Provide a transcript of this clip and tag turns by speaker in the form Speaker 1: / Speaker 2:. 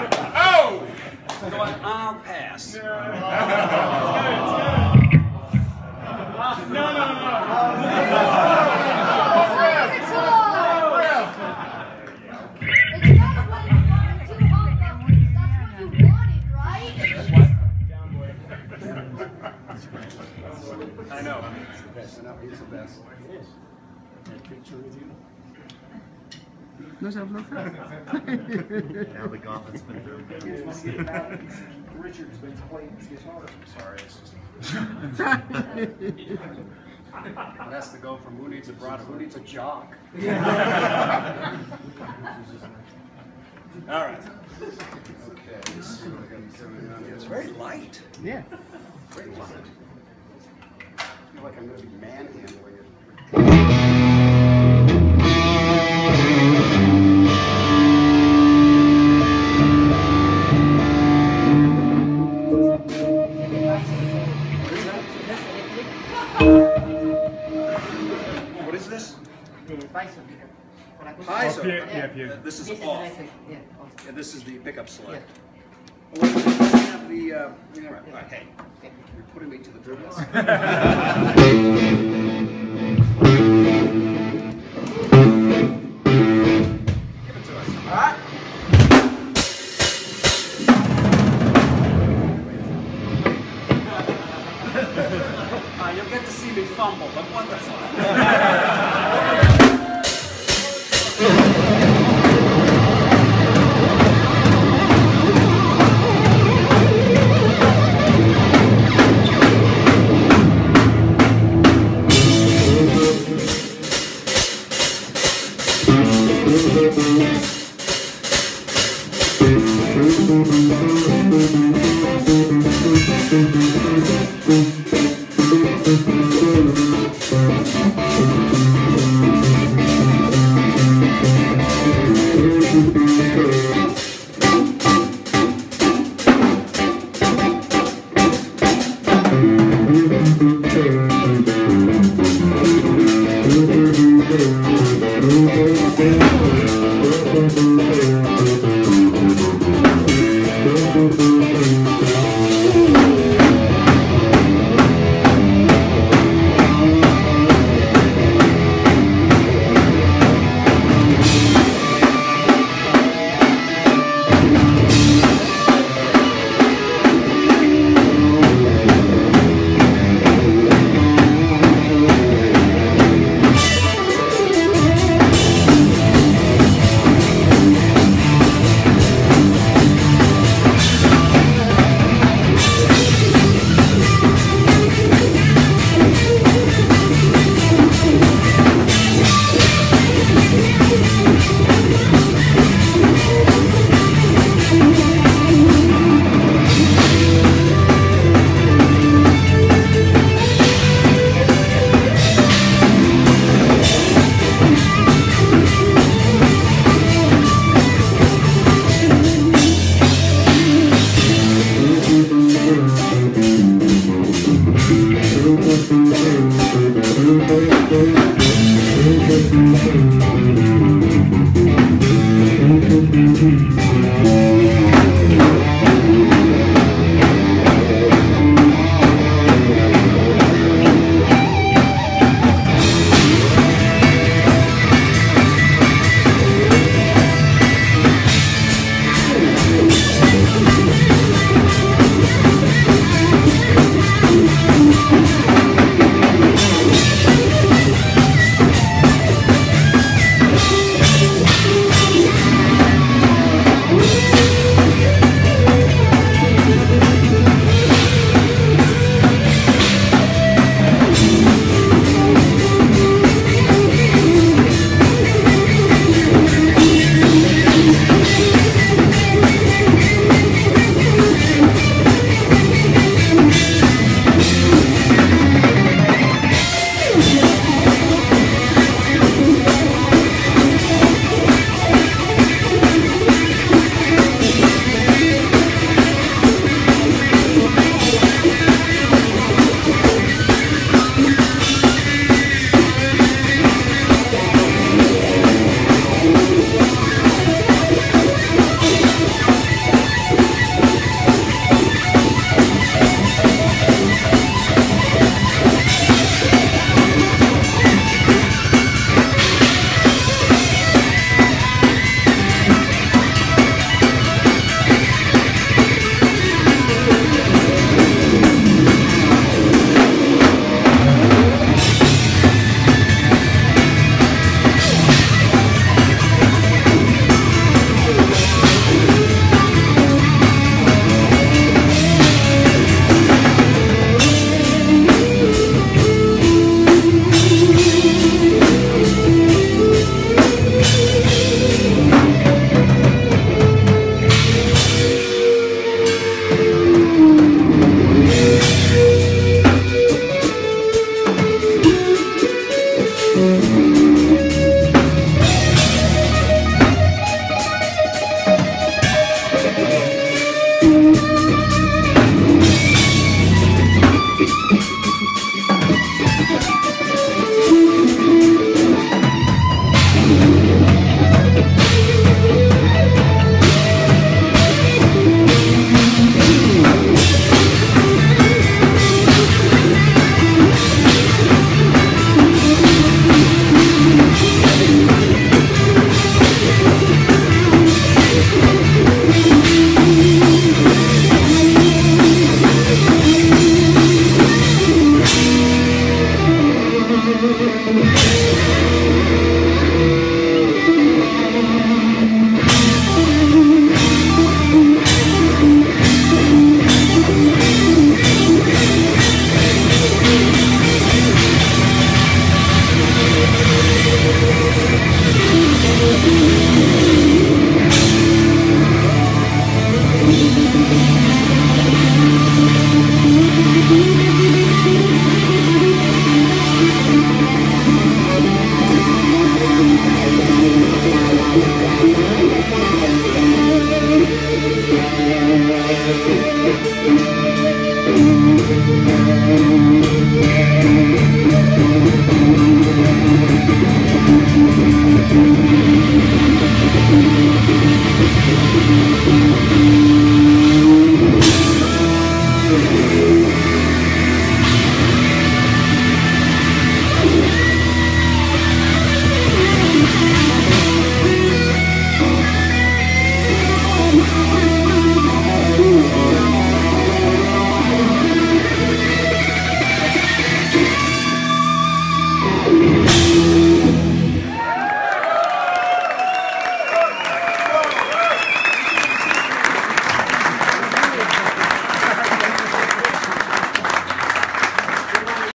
Speaker 1: Oh!
Speaker 2: You know? I'll pass.
Speaker 3: It's all. It's not what you two hung up with. That's what you wanted, right?
Speaker 2: I know. He's the best. I know. He's the best.
Speaker 4: No se habló.
Speaker 5: Now the gauntlet's been thrown.
Speaker 2: Richard's been playing his guitar. Sorry, it's just. It has to go from who needs a brother, who needs a jock? All right. Okay. let's see what I got going on here. It's very light.
Speaker 4: Yeah.
Speaker 2: Very light. I feel like I'm going to be manhandling it. Piezo.
Speaker 1: Here, here, here.
Speaker 2: Uh, This is
Speaker 6: Yes,
Speaker 2: off.
Speaker 6: electric, yeah, off.
Speaker 2: And this is the pickup sled.
Speaker 6: Yeah.
Speaker 2: Oh, wait, have the, uh, all right, all right, hey,
Speaker 6: Okay.
Speaker 2: you're putting me to the dribbles. Give it to us. All right. Uh, you'll get to see me fumble, but wonderful.